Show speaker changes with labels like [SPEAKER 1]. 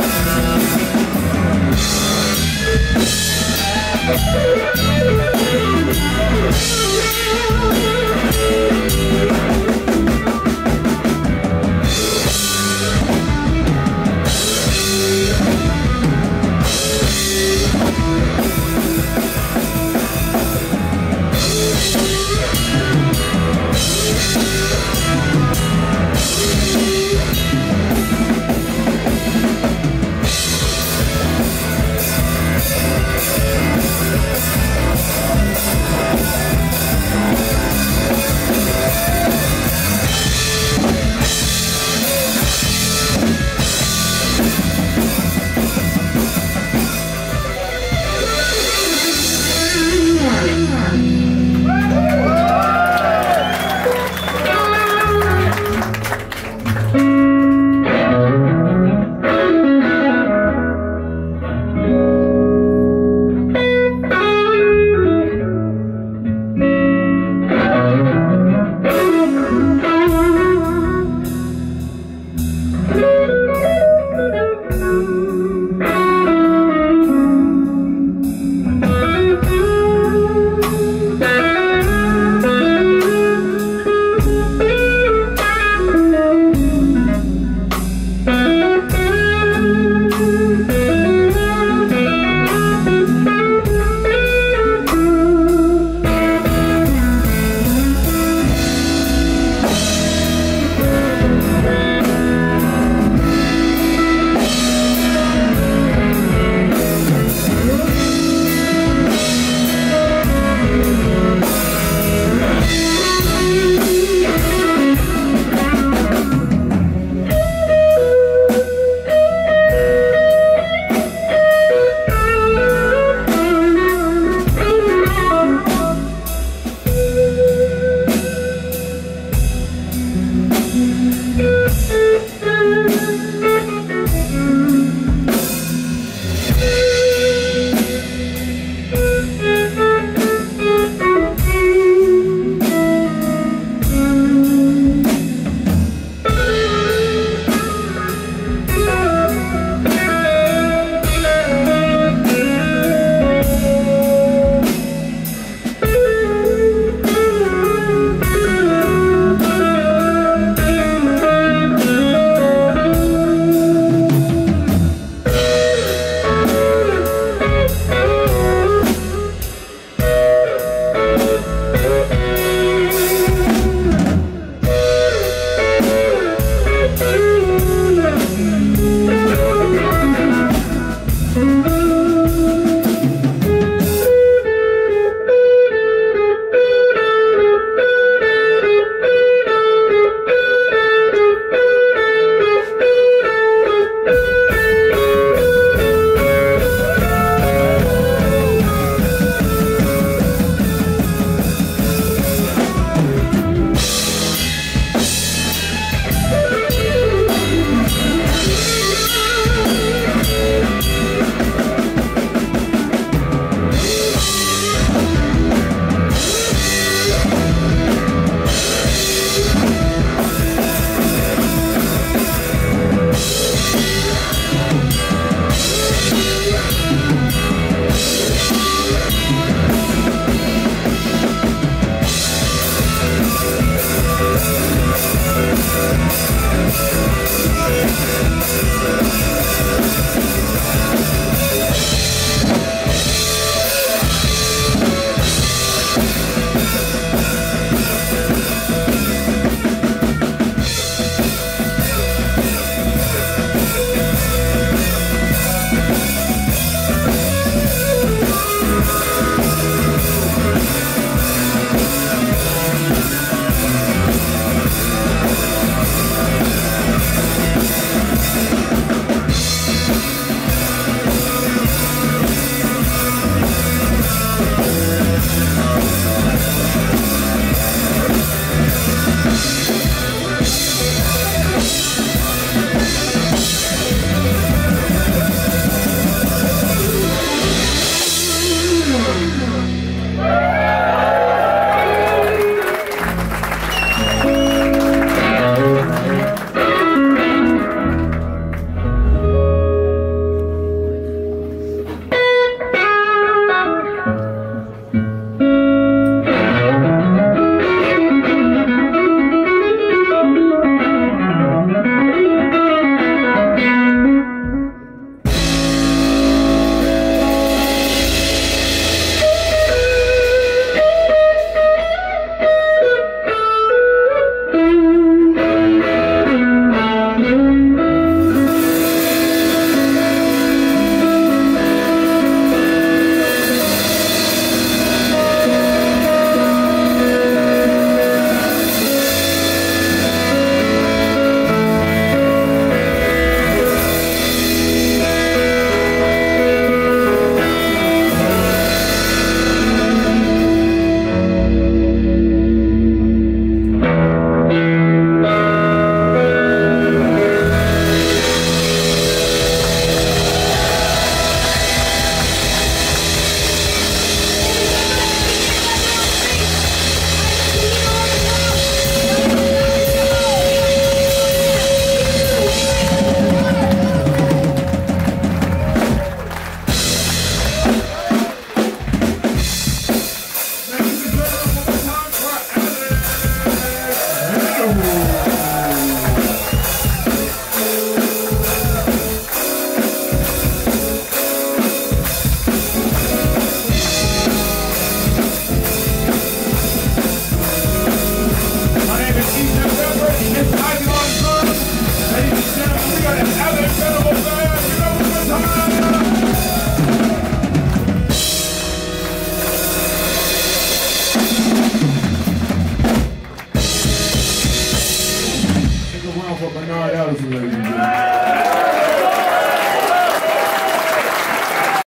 [SPEAKER 1] one.